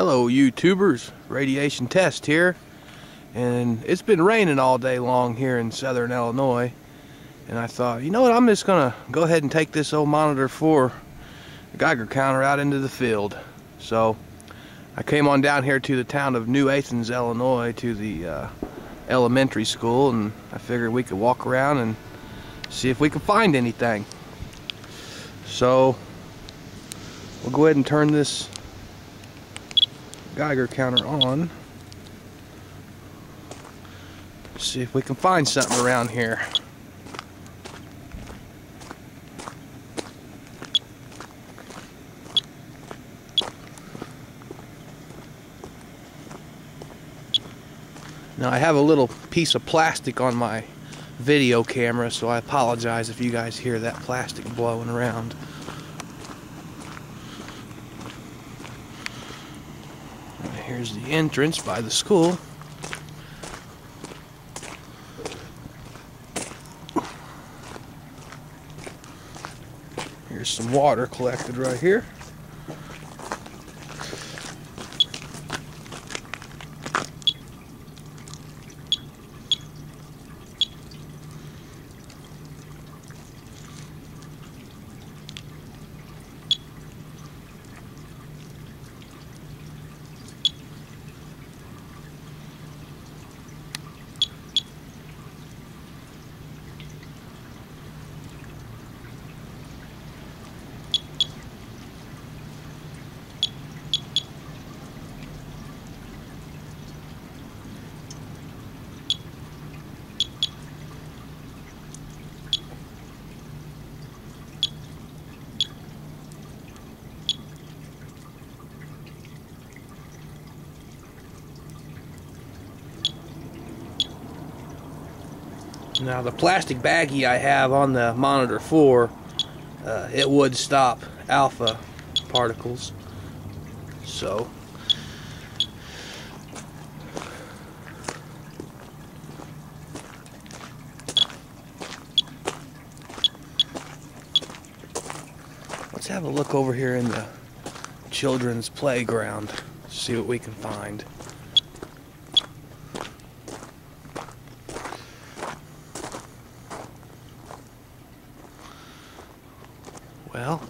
Hello YouTubers, Radiation Test here. And it's been raining all day long here in southern Illinois. And I thought you know what? I'm just gonna go ahead and take this old monitor for 4 Geiger counter out into the field. So I came on down here to the town of New Athens Illinois to the uh, elementary school. And I figured we could walk around and see if we could find anything. So we'll go ahead and turn this Geiger counter on. See if we can find something around here. Now I have a little piece of plastic on my video camera so I apologize if you guys hear that plastic blowing around. Here's the entrance by the school. Here's some water collected right here. Now the plastic baggie I have on the monitor 4, uh, it would stop alpha particles. So let's have a look over here in the children's playground, see what we can find. Well,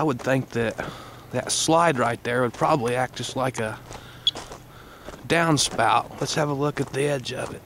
I would think that that slide right there would probably act just like a downspout. Let's have a look at the edge of it.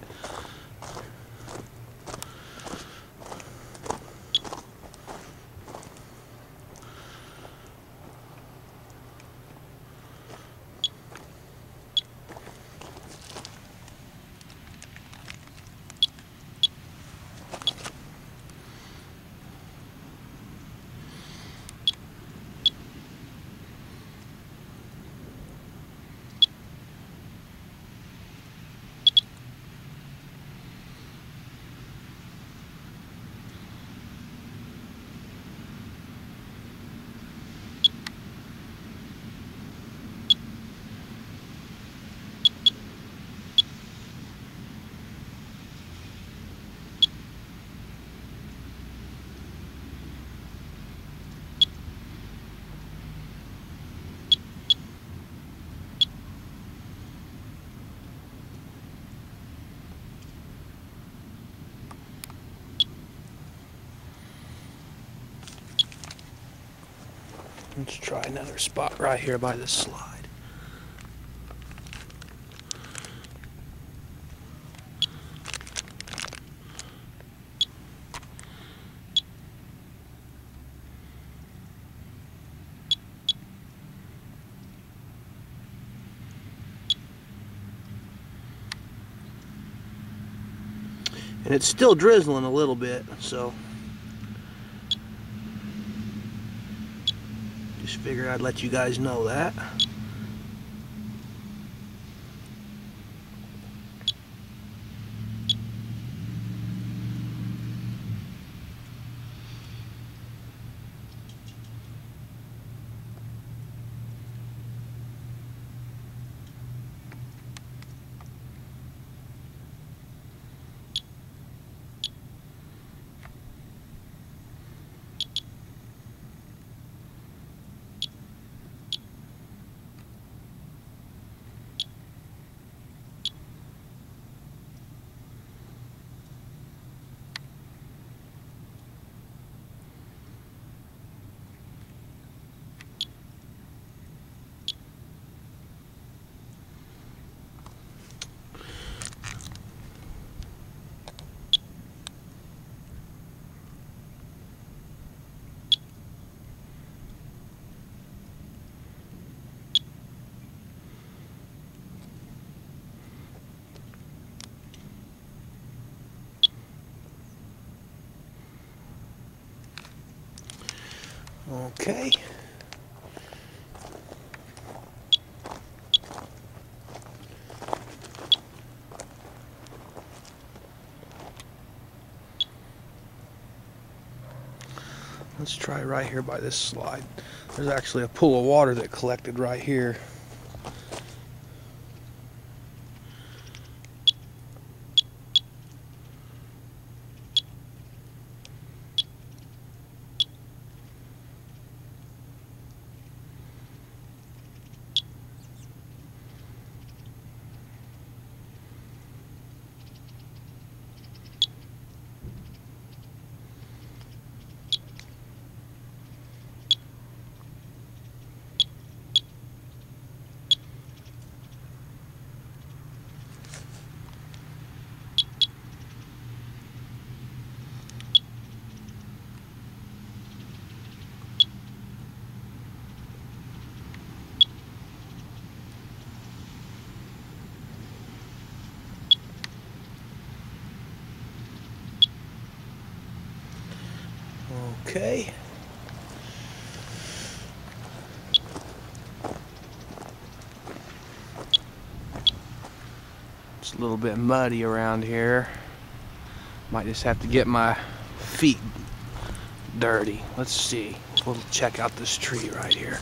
Let's try another spot right here by the slide. And it's still drizzling a little bit, so Just figured I'd let you guys know that. Okay. Let's try right here by this slide. There's actually a pool of water that collected right here. Okay. It's a little bit muddy around here. Might just have to get my feet dirty. Let's see. We'll check out this tree right here.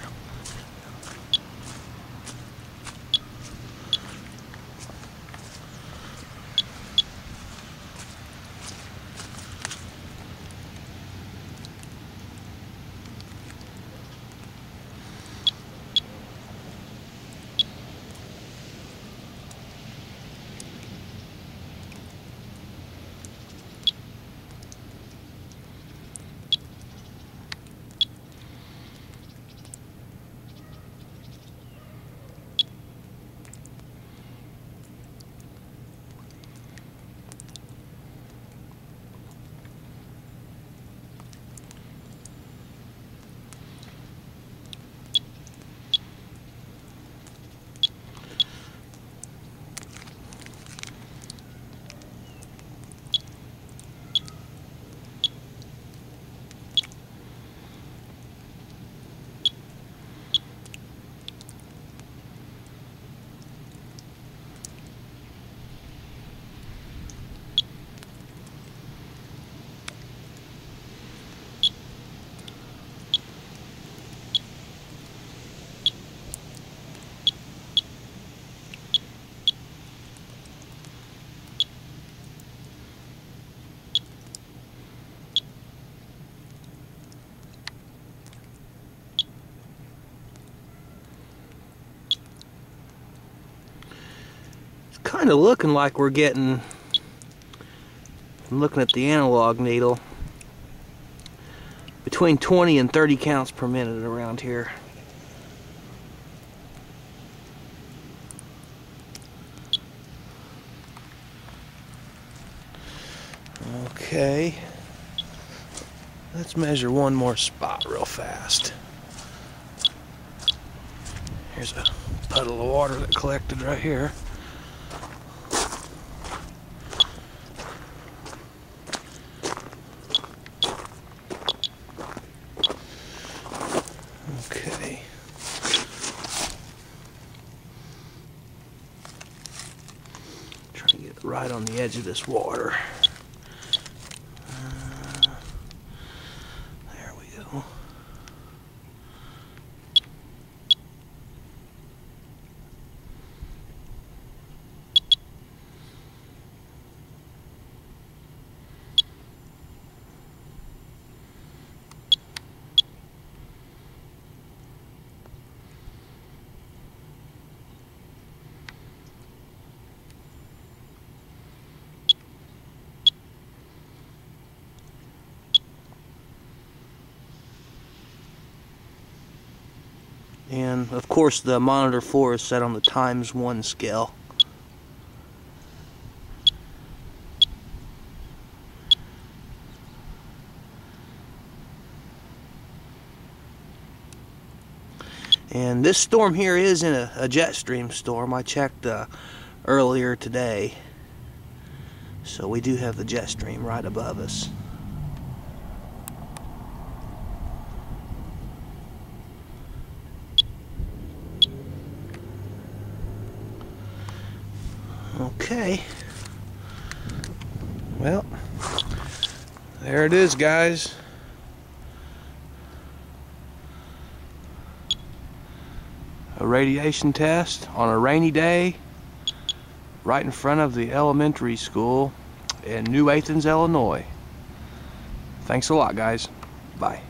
Kind of looking like we're getting, I'm looking at the analog needle, between 20 and 30 counts per minute around here. Okay, let's measure one more spot real fast. Here's a puddle of water that collected right here. Right on the edge of this water. And of course the monitor 4 is set on the times 1 scale. And this storm here is in a, a jet stream storm. I checked uh, earlier today. So we do have the jet stream right above us. Okay. Well, there it is, guys. A radiation test on a rainy day right in front of the elementary school in New Athens, Illinois. Thanks a lot, guys. Bye.